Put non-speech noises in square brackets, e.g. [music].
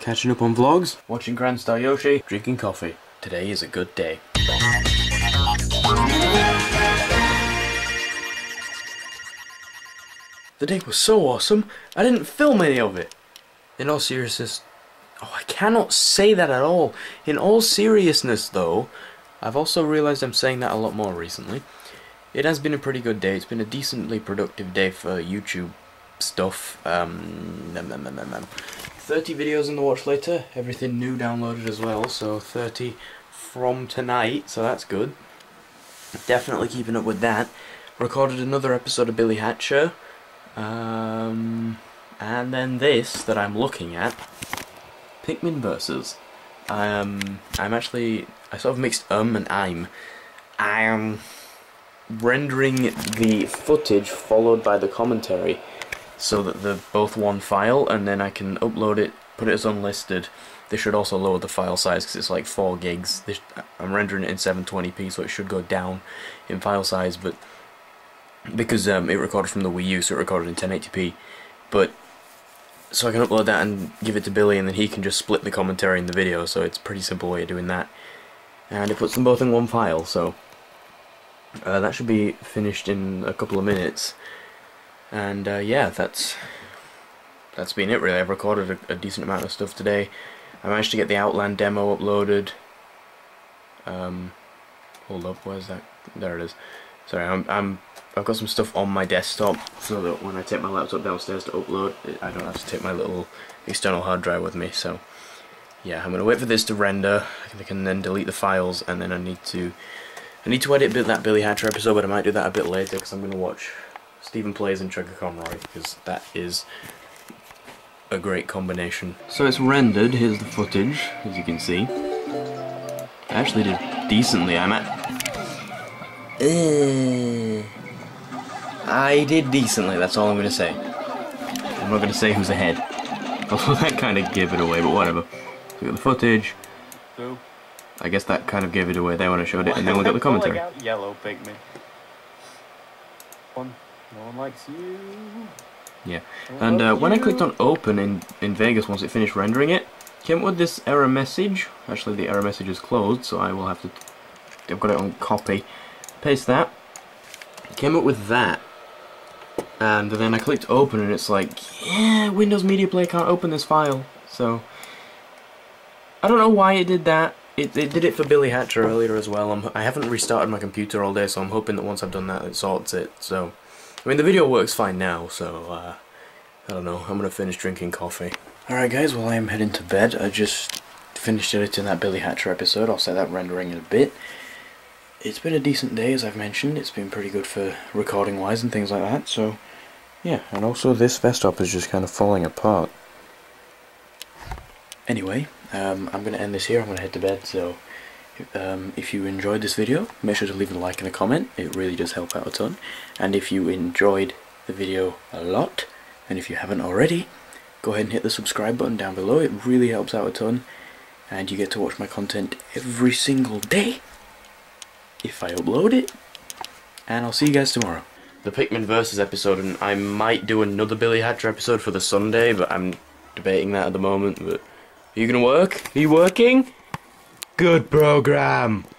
catching up on vlogs, watching Grand Star Yoshi, drinking coffee. Today is a good day. The day was so awesome, I didn't film any of it. In all seriousness, oh, I cannot say that at all. In all seriousness, though, I've also realised I'm saying that a lot more recently. It has been a pretty good day. It's been a decently productive day for YouTube stuff. Um, 30 videos in the watch later, everything new downloaded as well, so 30 from tonight, so that's good. Definitely keeping up with that. Recorded another episode of Billy Hatcher. Um, and then this that I'm looking at, Pikmin Versus. Um, I'm actually, I sort of mixed um and I'm. I'm rendering the footage followed by the commentary so that they're both one file and then I can upload it, put it as unlisted. They should also lower the file size because it's like 4 gigs. I'm rendering it in 720p so it should go down in file size but because um, it recorded from the Wii U so it recorded in 1080p but so I can upload that and give it to Billy and then he can just split the commentary in the video so it's a pretty simple way of doing that and it puts them both in one file so uh, that should be finished in a couple of minutes and uh, yeah, that's that's been it really. I've recorded a, a, decent amount of stuff today. I managed to get the Outland demo uploaded. Um, hold up, where's that? There it is. Sorry, I'm, I'm I've got some stuff on my desktop so that when I take my laptop downstairs to upload, it, I don't have to take my little external hard drive with me. So yeah, I'm gonna wait for this to render. I can then delete the files, and then I need to I need to edit that Billy Hatcher episode, but I might do that a bit later because I'm gonna watch Stephen Plays and Chuggaa Conroy, because that is a great combination. So it's rendered, here's the footage, as you can see. I actually did decently, I'm at... Uh, I did decently, that's all I'm going to say. I'm not going to say who's ahead. Although that kind of gave it away, but whatever. So we got the footage. Who? I guess that kind of gave it away there when I showed it, and then we got the [laughs] commentary. Yellow pigment. One. No one likes you. Yeah. And uh, when I clicked on open in, in Vegas once it finished rendering it, came up with this error message. Actually, the error message is closed, so I will have to... I've got it on copy. Paste that. Came up with that. And then I clicked open and it's like, yeah, Windows Media Player can't open this file. So, I don't know why it did that. It, it did it for Billy Hatcher earlier as well. I'm, I haven't restarted my computer all day, so I'm hoping that once I've done that, it sorts it. So, I mean, the video works fine now, so, uh, I don't know, I'm gonna finish drinking coffee. Alright guys, well I am heading to bed. I just finished editing that Billy Hatcher episode. I'll set that rendering in a bit. It's been a decent day, as I've mentioned. It's been pretty good for recording-wise and things like that, so... Yeah, and also this Vestop is just kind of falling apart. Anyway, um, I'm going to end this here. I'm going to head to bed, so um, if you enjoyed this video, make sure to leave a like and a comment. It really does help out a ton. And if you enjoyed the video a lot, and if you haven't already, go ahead and hit the subscribe button down below. It really helps out a ton. And you get to watch my content every single day if I upload it. And I'll see you guys tomorrow. The Pikmin Versus episode, and I might do another Billy Hatcher episode for the Sunday, but I'm debating that at the moment. But are you gonna work? Are you working? Good program.